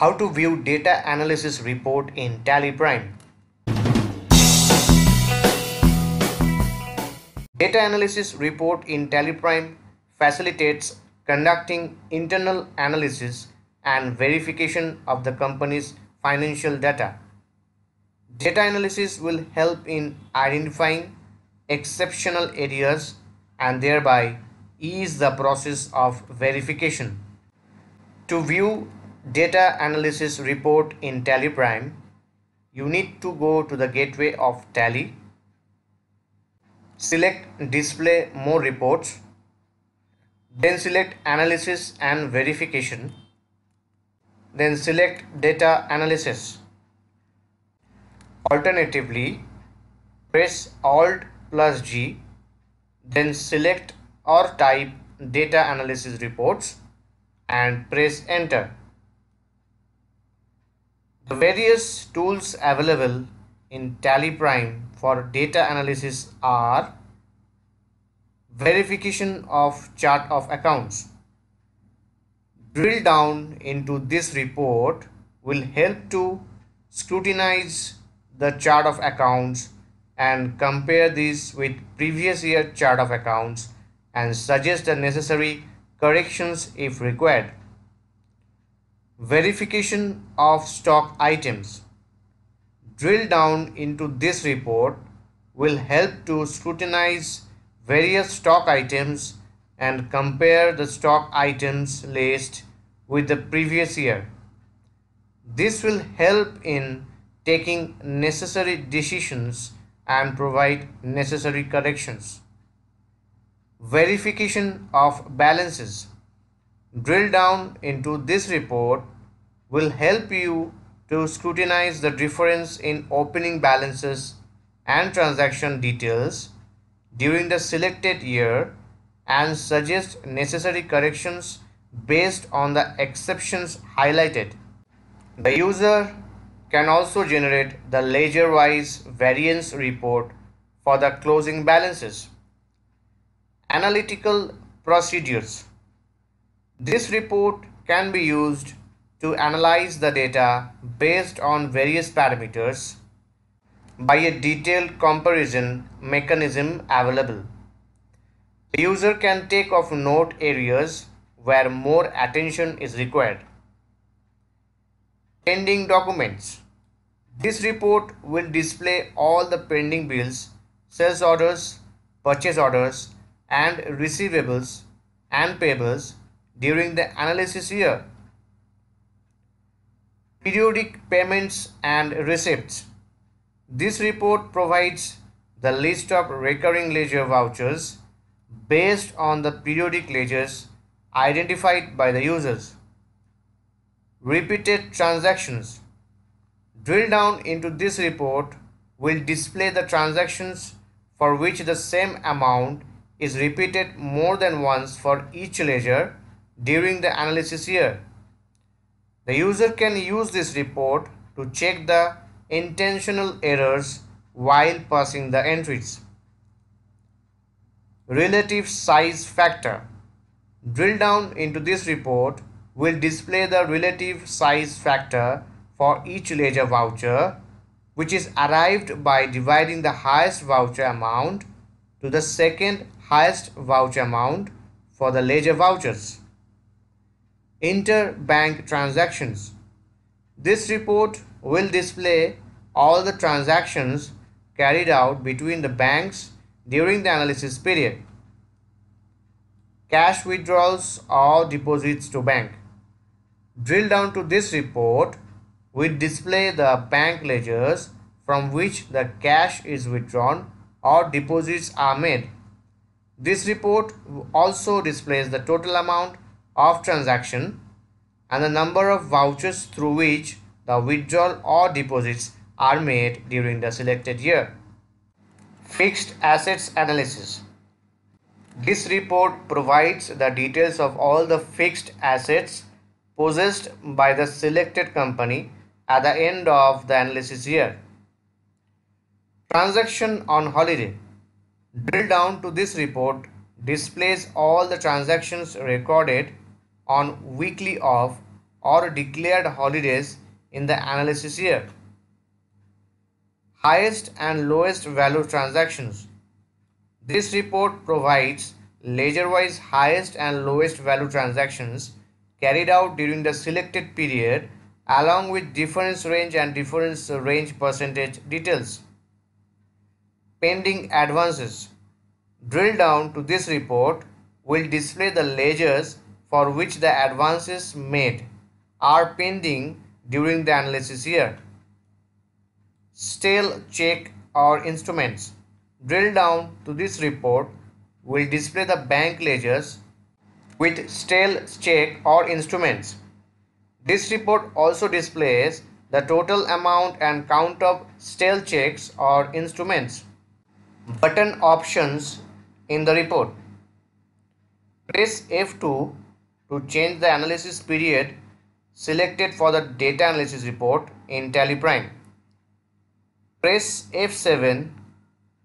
How to view data analysis report in Tally Prime. Data analysis report in Tally Prime facilitates conducting internal analysis and verification of the company's financial data. Data analysis will help in identifying exceptional areas and thereby ease the process of verification. To view data analysis report in Tally Prime, you need to go to the gateway of Tally, select display more reports, then select analysis and verification, then select data analysis. Alternatively, press Alt plus G, then select or type data analysis reports and press enter. The various tools available in Tally Prime for data analysis are verification of chart of accounts. Drill down into this report will help to scrutinize the chart of accounts and compare this with previous year chart of accounts and suggest the necessary corrections if required. Verification of stock items. Drill down into this report will help to scrutinize various stock items and compare the stock items list with the previous year. This will help in taking necessary decisions and provide necessary corrections. Verification of balances. Drill down into this report will help you to scrutinize the difference in opening balances and transaction details during the selected year and suggest necessary corrections based on the exceptions highlighted. The user can also generate the ledger-wise variance report for the closing balances. Analytical procedures. This report can be used to analyze the data based on various parameters by a detailed comparison mechanism available. The user can take off note areas where more attention is required. Pending documents. This report will display all the pending bills, sales orders, purchase orders, and receivables and payables during the analysis year. Periodic payments and receipts. This report provides the list of recurring ledger vouchers based on the periodic ledgers identified by the users. Repeated transactions. Drill down into this report will display the transactions for which the same amount is repeated more than once for each ledger during the analysis year. The user can use this report to check the intentional errors while passing the entries. Relative size factor. Drill down into this report will display the relative size factor for each ledger voucher which is arrived by dividing the highest voucher amount to the second highest voucher amount for the ledger vouchers. Interbank transactions. This report will display all the transactions carried out between the banks during the analysis period. Cash withdrawals or deposits to bank. Drill down to this report will display the bank ledgers from which the cash is withdrawn or deposits are made. This report also displays the total amount of transaction and the number of vouchers through which the withdrawal or deposits are made during the selected year. Fixed assets analysis. This report provides the details of all the fixed assets possessed by the selected company at the end of the analysis year. Transaction on holiday. Drill down to this report displays all the transactions recorded on weekly off or declared holidays in the analysis year. Highest and lowest value transactions. This report provides ledger-wise highest and lowest value transactions carried out during the selected period along with difference range and difference range percentage details. Pending advances. Drill down to this report will display the ledgers for which the advances made are pending during the analysis year. Stale check or instruments. Drill down to this report will display the bank ledgers with stale check or instruments. This report also displays the total amount and count of stale checks or instruments. Button options in the report. Press F2 to change the analysis period selected for the data analysis report in TallyPrime. Press F7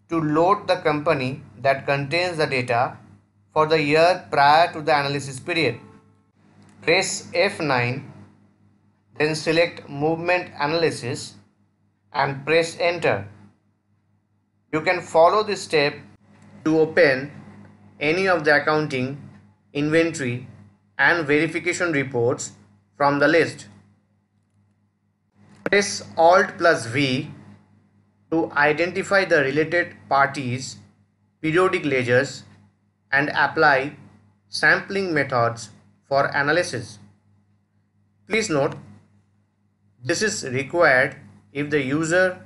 to load the company that contains the data for the year prior to the analysis period. Press F9 then select movement analysis and press enter. You can follow this step to open any of the accounting, inventory and verification reports from the list. Press Alt plus V to identify the related parties, periodic ledgers and apply sampling methods for analysis. Please note this is required if the user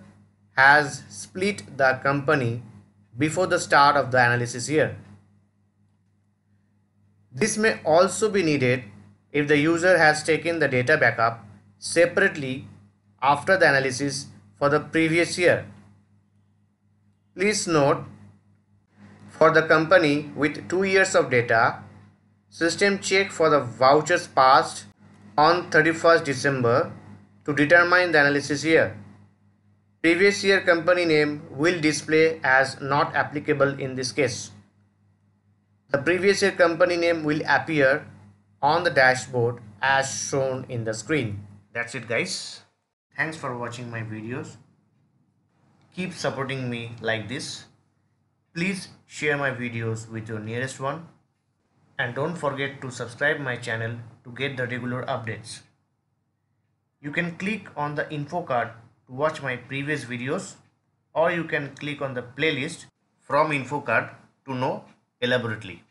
has split the company before the start of the analysis year. This may also be needed if the user has taken the data backup separately after the analysis for the previous year. Please note for the company with 2 years of data, system check for the vouchers passed on 31st December to determine the analysis year. Previous year company name will display as not applicable in this case. The previous year company name will appear on the dashboard as shown in the screen. That's it guys. Thanks for watching my videos. Keep supporting me like this. Please share my videos with your nearest one. And don't forget to subscribe my channel to get the regular updates. You can click on the info card to watch my previous videos or you can click on the playlist from info card to know elaborately.